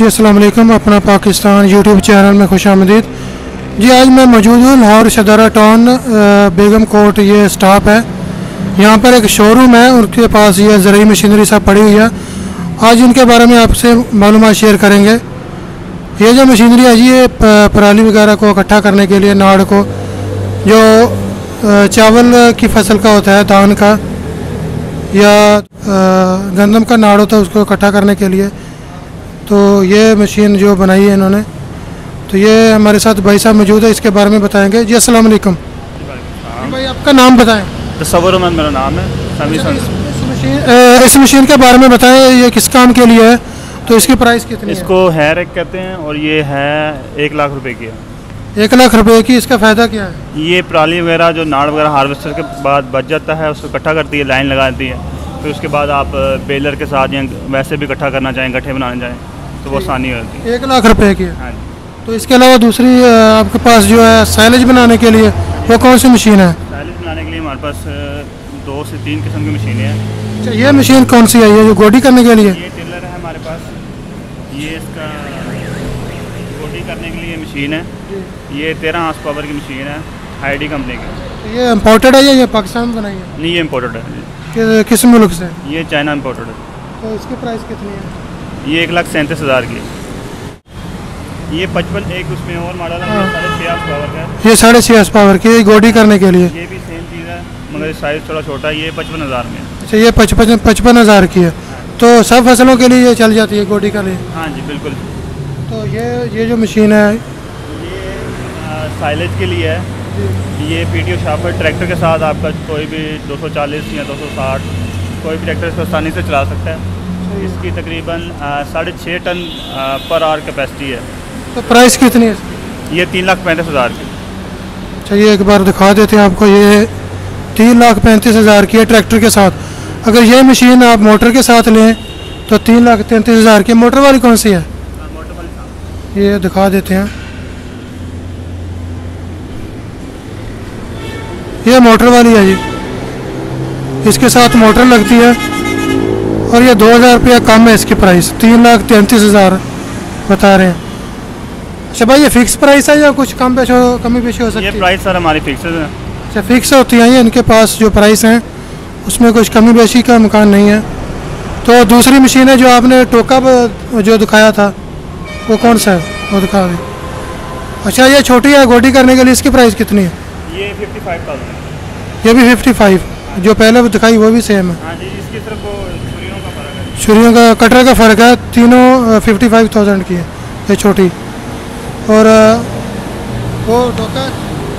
جی السلام علیکم۔ اپنا پاکستان یوٹیوب چینل میں خوش آمدید۔ جی آج میں موجود ہوں لاہور شدارہ ٹاؤن بیگم کوٹ، یہ سٹاپ ہے یہاں پر ایک شو روم ہے، ان کے پاس یہ زرعی مشینری سب پڑی ہوئی ہے۔ آج ان کے بارے میں آپ سے معلومات شیئر کریں گے۔ یہ جو مشینری ہے جی یہ پرالی وغیرہ کو اکٹھا کرنے کے لیے ناڑ کو جو چاول کی فصل کا ہوتا ہے، دان کا یا گندم کا ناڑ ہوتا ہے، اس کو اکٹھا کرنے کے لیے۔ تو یہ مشین جو بنائی ہے انہوں نے تو یہ ہمارے ساتھ بھائی صاحب موجود ہے اس کے بارے میں بتائیں گے۔ جی السلام علیکم۔ بھائی آپ کا نام بتائیں؟ تصور احمد میرا نام ہے سنس۔ اس مشین کے بارے میں بتائیں یہ کس کام کے لیے ہے؟ تو اس کی پرائس کتنی اس کو ہیر ایک کہتے ہیں اور یہ ہے ایک لاکھ روپے کی ہے۔ ایک لاکھ روپے کی اس کا فائدہ کیا ہے؟ یہ پرالی وغیرہ جو ناڑ وغیرہ ہارویسٹر کے بعد بچ جاتا ہے اس کو اکٹھا کرتی ہے لائن لگاتی ہے۔ پھر اس کے بعد آپ بیلر کے ساتھ یا ویسے بھی اکٹھا کرنا چاہیں گٹھے بنانا چاہیں۔ تو وہ آسانی ہوتی ہے۔ ایک لاکھ روپے کی۔ ہاں جی۔ تو اس کے علاوہ دوسری آپ کے پاس جو ہے سائلج بنانے کے لیے وہ کون سی مشین ہے؟ سیلز بنانے کے لیے ہمارے پاس دو سے تین قسم کی مشینیں ہیں۔ اچھا یہ مشین کون سی ہے؟ یہ جو گوڈی کرنے کے لیے؟ یہ ٹیلر ہے ہمارے پاس۔ یہ اس کا گوڈی کرنے کے لیے مشین ہے۔ یہ تیرہ ہاس پاور کی مشین ہے آئی ڈی کمپنی کی۔ یہ امپورٹڈ ہے یا یہ پاکستان میں بنائی ہے؟ نہیں یہ امپورٹڈ ہے۔ کس ملک سے؟ یہ چائنا امپورٹڈ ہے۔ تو اس کی پرائس کتنی ہے؟ یہ ایک لاکھ سینتیس ہزار کی۔ یہ پچپن ایک اس میں اور ماڈل ہے ساڑھے پاور کا ہے۔ یہ ساڑھے چھ ایس پاور کی گوڈی کرنے کے لیے۔ یہ بھی سیم چیز ہے مگر سائز تھوڑا چھوٹا ہے یہ پچپن ہزار میں اچھا یہ پچپن پچپن ہزار کی ہے۔ تو سب فصلوں کے لیے یہ چل جاتی ہے گوڈی لیے۔ ہاں جی بالکل۔ تو یہ یہ جو مشین ہے۔ یہ سائلیج کے لیے ہے۔ یہ پی ٹی او شافر ٹریکٹر کے ساتھ آپ کا کوئی بھی دو سو چالیس یا دو سو ساٹھ کوئی بھی ٹریکٹر اس کو آسانی سے چلا سکتا ہے۔ اس کی تقریباً ساڑھے چھ ٹن پر آور کیپیسٹی ہے۔ تو پرائس کتنی ہے اس کی؟ یہ تین لاکھ پینتیس ہزار کی۔ اچھا یہ ایک بار دکھا دیتے ہیں آپ کو یہ تین لاکھ پینتیس ہزار کی ہے ٹریکٹر کے ساتھ۔ اگر یہ مشین آپ موٹر کے ساتھ لیں تو تین لاکھ تینتیس ہزار کی موٹر والی کون سی ہے؟ موٹر والی یہ دکھا دیتے ہیں۔ یہ موٹر والی ہے جی۔ اس کے ساتھ موٹر لگتی ہے۔ اور یہ دو ہزار روپیہ کم ہے اس کی پرائس تین لاکھ تینتیس ہزار بتا رہے ہیں۔ اچھا بھائی یہ فکس پرائس ہے یا کچھ کم پیش ہو کمی پیشی ہو سکتی یہ ہے؟ پرائس سر ہماری فکسڈ ہے۔ اچھا فکس ہوتی ہیں یہ ان کے پاس جو پرائس ہیں اس میں کچھ کمی بیشی کا امکان نہیں ہے۔ تو دوسری مشین ہے جو آپ نے ٹوکا جو دکھایا تھا وہ کون سا ہے؟ وہ دکھا دیں اچھا یہ چھوٹی ہے گوڈی کرنے کے لیے اس کی پرائس کتنی ہے؟ یہ ففٹی فائیو تھاؤزینڈ یہ بھی ففٹی فائیو جو پہلے دکھائی وہ بھی سیم ہے۔ ہاں جی اس کی صرف وہ چھریوں کا کٹر کا فرق ہے تینوں ففٹی فائیو تھاؤزینڈ کی ہے یہ چھوٹی۔ اور وہ ٹوکا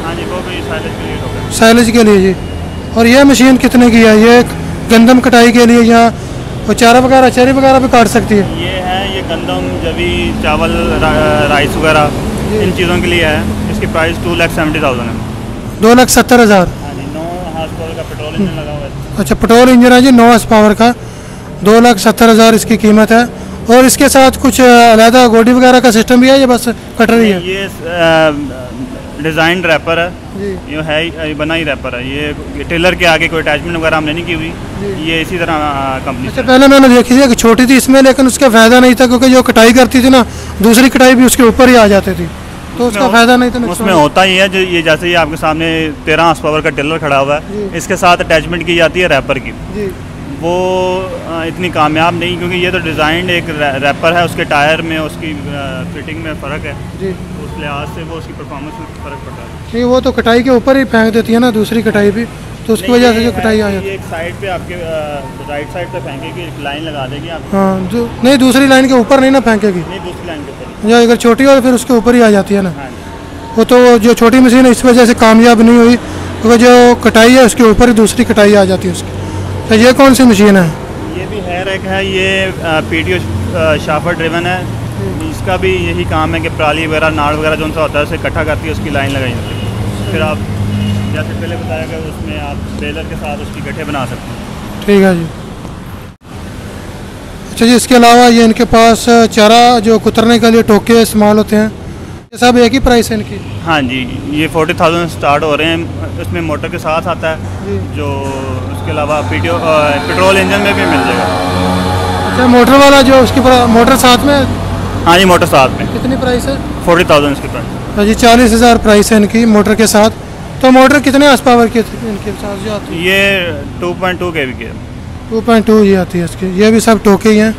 ہاں جی وہ بھی سائلیج کے لیے ہوگا سائلج کے لیے جی۔ اور یہ مشین کتنے کی ہے؟ یہ گندم کٹائی کے لیے یا وہ چارہ وغیرہ چری وغیرہ بھی کاٹ سکتی ہے؟ یہ ہے یہ گندم جبی چاول را- رائس وغیرہ ان چیزوں کے لیے ہے۔ اس کی price two lakh seventy thousand ہے۔ دو لاکھ ستر ہزار۔ ہاں جی نو ہارس پاور کا پیٹرول انجن لگا ہوا ہے۔ اچھا پٹرول انجن ہے جی نو ایس پاور کا۔ دو لاکھ ستر ہزار اس کی قیمت ہے اور اس کے ساتھ کچھ علیحدہ گوڈی وغیرہ کا سسٹم بھی ہے یا بس کٹر ہی ہے؟ یہ ڈیزائن ریپر ہے۔ جی۔ یہ ہے بنا ہی ریپر ہے۔ یہ ٹیلر کے آگے کوئی اٹیچمنٹ وغیرہ ہم نے نہیں کی ہوئی۔ یہ اسی طرح کمپنی اچھا پہلے میں نے دیکھی تھی کہ چھوٹی تھی اس میں لیکن اس کا فائدہ نہیں تھا کیونکہ جو کٹائی کرتی تھی نا دوسری کٹائی بھی اس کے اوپر ہی آ جاتی تھی۔ تو اس کا فائدہ نہیں تھا اس میں ہوتا ہی ہے جو یہ جیسے یہ آپ کے سامنے تیرہ ہارس پاور کا ٹیلر کھڑا ہوا ہے جی۔ اس کے ساتھ اٹیچمنٹ کی جاتی ہے ریپر کی۔ جی۔ وہ اتنی کامیاب نہیں کیونکہ یہ تو ڈیزائن ایک ری- ریپر ہے اس کے ٹائر میں اس کی فٹنگ میں فرق ہے۔ جی۔ اس لحاظ سے وہ اس کی پرفارمنس میں فرق پڑتا ہے۔ نہیں وہ تو کٹائی کے اوپر ہی پھینک دیتی ہے نا دوسری کٹائی بھی۔ تو اس کی وجہ سے جو کٹائی آ ہے جاتی ایک سائڈ پہ آپ کے رائٹ سائڈ پہ پھینکے گی ایک لائن لگا دے گی آپ۔ ہاں جو نہیں دوسری لائن کے اوپر نہیں نا پھینکے گی۔ نہیں دوسری لائن کے اوپر یا اگر چھوٹی ہو پھر اس کے اوپر ہی آ جاتی ہے نا۔ ہاں جی۔ وہ تو جو چھوٹی مشین ہے اس وجہ سے کامیاب نہیں ہوئی۔ کیونکہ جو کٹائی ہے اس کے اوپر ہی دوسری کٹائی آ جاتی ہے اس کی۔ تو یہ کون سی مشین ہے؟ یہ بھی ہیئر ایک ہے یہ پی ٹی او شافر ڈریون ہے۔ اس کا بھی یہی کام ہے کہ پرالی وغیرہ ناڑ وغیرہ جو سا ہوتا ہے اسے اکٹھا کرتی ہے اس کی لائن لگائی جاتی ہے۔ پھر آپ جیسے پہلے بتایا گیا اس میں آپ بیلر کے ساتھ اس کی گٹھے بنا سکتے ہیں۔ ٹھیک ہے جی۔ اچھا جی اس کے علاوہ یہ ان کے پاس چارہ جو کترنے کے لیے ٹوکے استعمال ہوتے ہیں یہ سب ایک ہی پرائس ہے ان کی؟ ہاں جی یہ فورٹی تھاؤزینڈ سٹارٹ ہو رہے ہیں۔ اس میں موٹر کے ساتھ آتا ہے جی۔ جو اس کے علاوہ پیٹیو پیٹرول انجن میں بھی مل جائے گا۔ اچھا موٹر والا جو اس کی موٹر ساتھ میں؟ ہاں جی موٹر ساتھ میں۔ کتنی پرائس ہے؟ فورٹی تھاؤزینڈ اس کی پرائس ہاں جی چالیس ہزار پرائس ہے ان کی موٹر کے ساتھ۔ تو موٹر کتنے آس پاور کی ان کے ساتھ جو آتی ہے۔ یہ ٹو پوائنٹ ٹو کے بھی کی ہے۔ ٹو پوائنٹ ٹو یہ آتی ہے اس کی۔ یہ بھی سب ٹوکے ہی ہیں۔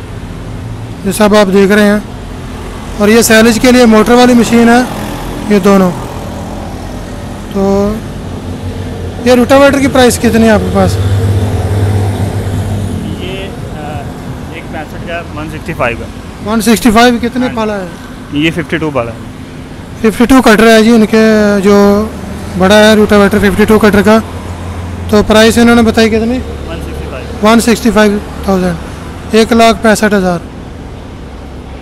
یہ سب آپ دیکھ رہے ہیں۔ اور یہ سیلج کے لیے موٹر والی مشین ہے یہ دونوں۔ تو یہ روٹاویٹر کی پرائس کتنی ہے آپ کے پاس؟ یہ ایک کا فائیو کتنے ہاں جی۔ پالا ہے؟ یہ ففٹی ٹو پالا ہے۔ ففٹی ٹو کٹر ہے جی ان کے جو بڑا ہے روٹاویٹر ففٹی ٹو کٹر کا۔ تو پرائس انہوں نے بتائی کتنی؟ ون سکسٹی فائیو تھاؤزینڈ ایک لاکھ پینسٹھ ہزار۔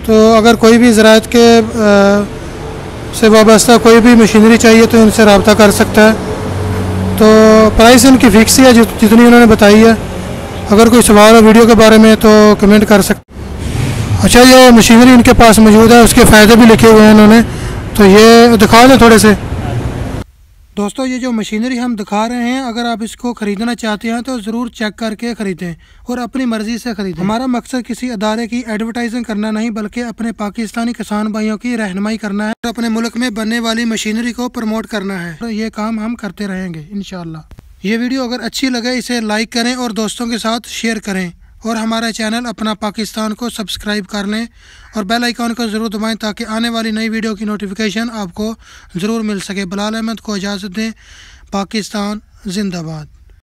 تو اگر کوئی بھی زراعت کے سے وابستہ کوئی بھی مشینری چاہیے تو ان سے رابطہ کر سکتا ہے۔ تو پرائس ان کی فکس ہی ہے جتنی انہوں نے بتائی ہے۔ اگر کوئی سوال ہو ویڈیو کے بارے میں تو کمنٹ کر سکتے اچھا یہ مشینری ان کے پاس موجود ہے، اس کے فائدے بھی لکھے ہوئے ہیں انہوں نے۔ تو یہ دکھا دیں تھوڑے سے۔ دوستو، یہ جو مشینری ہم دکھا رہے ہیں، اگر آپ اس کو خریدنا چاہتے ہیں تو ضرور چیک کر کے خریدیں اور اپنی مرضی سے خریدیں۔ ہمارا مقصد کسی ادارے کی ایڈورٹائزنگ کرنا نہیں، بلکہ اپنے پاکستانی کسان بھائیوں کی رہنمائی کرنا ہے اور اپنے ملک میں بننے والی مشینری کو پروموٹ کرنا ہے۔ تو یہ کام ہم کرتے رہیں گے، انشاءاللہ۔ یہ ویڈیو اگر اچھی لگے، اسے لائک کریں اور دوستوں کے ساتھ شیئر کریں۔ اور ہمارا چینل اپنا پاکستان کو سبسکرائب کر لیں اور بیل آئیکن کو ضرور دبائیں تاکہ آنے والی نئی ویڈیو کی نوٹیفکیشن آپ کو ضرور مل سکے۔ بلال احمد کو اجازت دیں۔ پاکستان زندہ باد۔